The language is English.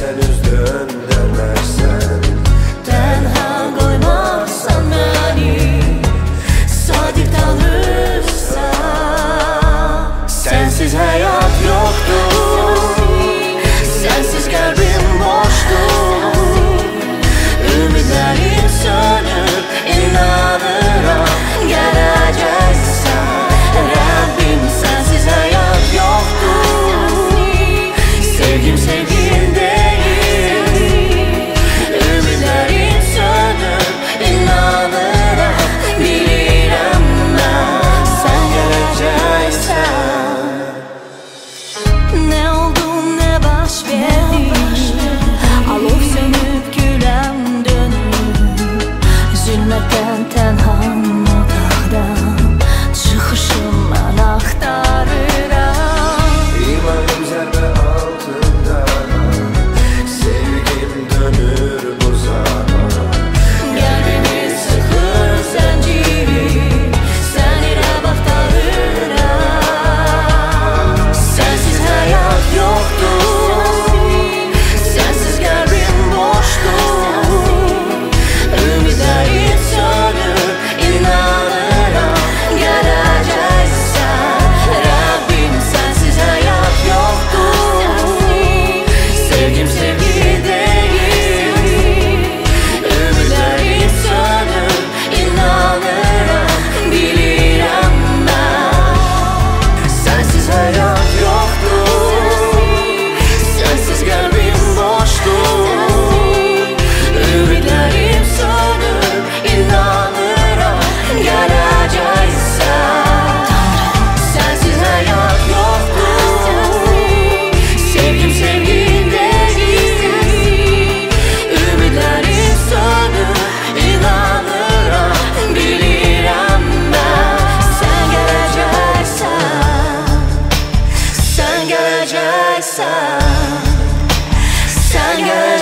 sen üzdün sun. Sun girl,